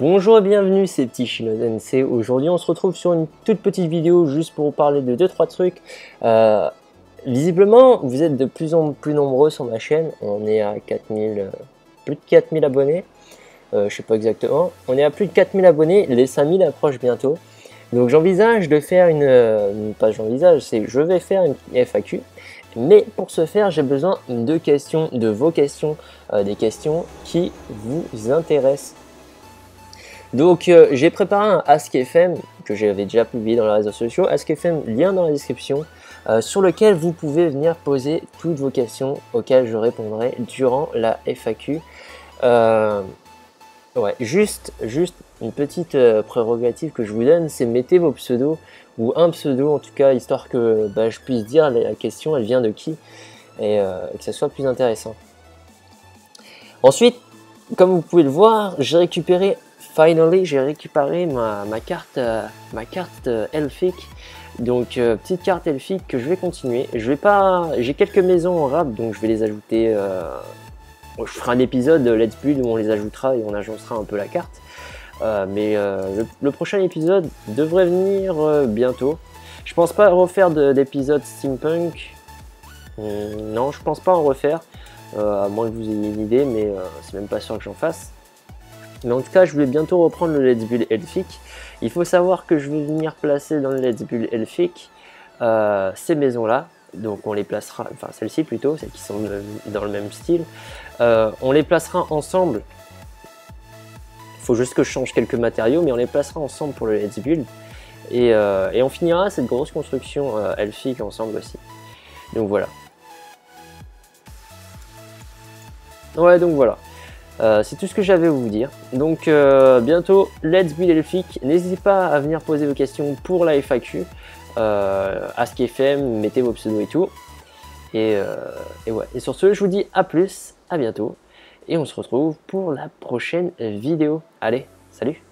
Bonjour et bienvenue, c'est Petit NC. Aujourd'hui, on se retrouve sur une toute petite vidéo juste pour vous parler de 2-3 trucs. Euh, visiblement, vous êtes de plus en plus nombreux sur ma chaîne. On est à 4000, euh, plus de 4000 abonnés. Euh, je sais pas exactement. On est à plus de 4000 abonnés. Les 5000 approchent bientôt. Donc j'envisage de faire une, pas j'envisage, c'est je vais faire une FAQ. Mais pour ce faire, j'ai besoin de questions, de vos questions, des questions qui vous intéressent. Donc euh, j'ai préparé un AskFM que j'avais déjà publié dans les réseaux sociaux, AskFM, lien dans la description, euh, sur lequel vous pouvez venir poser toutes vos questions auxquelles je répondrai durant la FAQ. Euh, ouais, juste, juste une petite prérogative que je vous donne, c'est mettez vos pseudos ou un pseudo en tout cas, histoire que bah, je puisse dire la question elle vient de qui et que ça soit plus intéressant. Ensuite, comme vous pouvez le voir, j'ai récupéré finally, j'ai récupéré ma, carte, euh, ma carte euh, elfique. Donc euh, petite carte elfique que je vais continuer. Je vais pas, j'ai quelques maisons en rap, donc je vais les ajouter. je ferai un épisode Let's Build où on les ajoutera et on agencera un peu la carte. mais le, prochain épisode devrait venir bientôt. Je pense pas refaire d'épisode steampunk. Hmm, non, je pense pas en refaire. à moins que vous ayez une idée, mais c'est même pas sûr que j'en fasse. Mais en tout cas, je vais bientôt reprendre le Let's Build Elfic. Il faut savoir que je vais venir placer dans le Let's Build Elfic euh, ces maisons-là. Donc on les placera, enfin celles-ci plutôt, celles qui sont dans le même style. Euh, on les placera ensemble. Il faut juste que je change quelques matériaux, mais on les placera ensemble pour le Let's Build. Et, euh, et on finira cette grosse construction elfique ensemble aussi. Donc voilà. Ouais, donc voilà. Euh, c'est tout ce que j'avais à vous dire. Donc euh, bientôt, Let's Build Elfic. N'hésitez pas à venir poser vos questions pour la FAQ. Euh, AskFM, mettez vos pseudos et tout. Ouais. Et sur ce, je vous dis à plus, à bientôt. Et on se retrouve pour la prochaine vidéo. Allez, salut